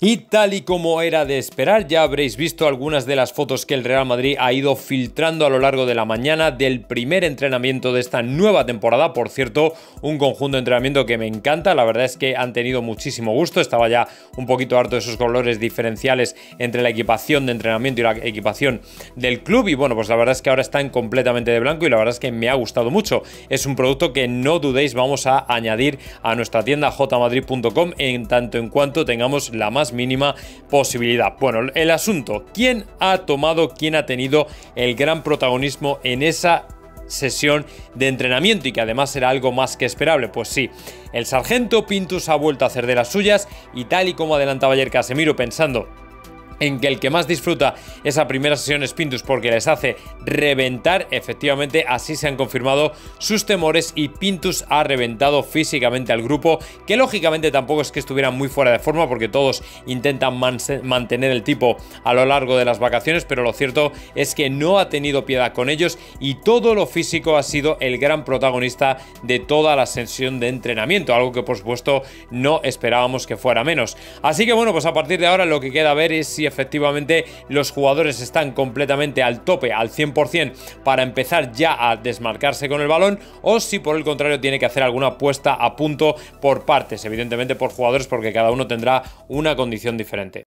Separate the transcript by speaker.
Speaker 1: Y tal y como era de esperar, ya habréis visto algunas de las fotos que el Real Madrid ha ido filtrando a lo largo de la mañana del primer entrenamiento de esta nueva temporada. Por cierto, un conjunto de entrenamiento que me encanta, la verdad es que han tenido muchísimo gusto, estaba ya un poquito harto de esos colores diferenciales entre la equipación de entrenamiento y la equipación del club y bueno, pues la verdad es que ahora están completamente de blanco y la verdad es que me ha gustado mucho. Es un producto que no dudéis vamos a añadir a nuestra tienda jmadrid.com en tanto en cuanto tengamos la más mínima posibilidad. Bueno, el asunto, ¿quién ha tomado, quién ha tenido el gran protagonismo en esa sesión de entrenamiento y que además era algo más que esperable. Pues sí, el sargento Pintus ha vuelto a hacer de las suyas y tal y como adelantaba ayer Casemiro pensando en que el que más disfruta esa primera sesión es Pintus porque les hace reventar, efectivamente así se han confirmado sus temores y Pintus ha reventado físicamente al grupo, que lógicamente tampoco es que estuvieran muy fuera de forma porque todos intentan mantener el tipo a lo largo de las vacaciones, pero lo cierto es que no ha tenido piedad con ellos y todo lo físico ha sido el gran protagonista de toda la sesión de entrenamiento, algo que por supuesto no esperábamos que fuera menos. Así que bueno, pues a partir de ahora lo que queda ver es si efectivamente los jugadores están completamente al tope, al 100% para empezar ya a desmarcarse con el balón o si por el contrario tiene que hacer alguna puesta a punto por partes, evidentemente por jugadores porque cada uno tendrá una condición diferente.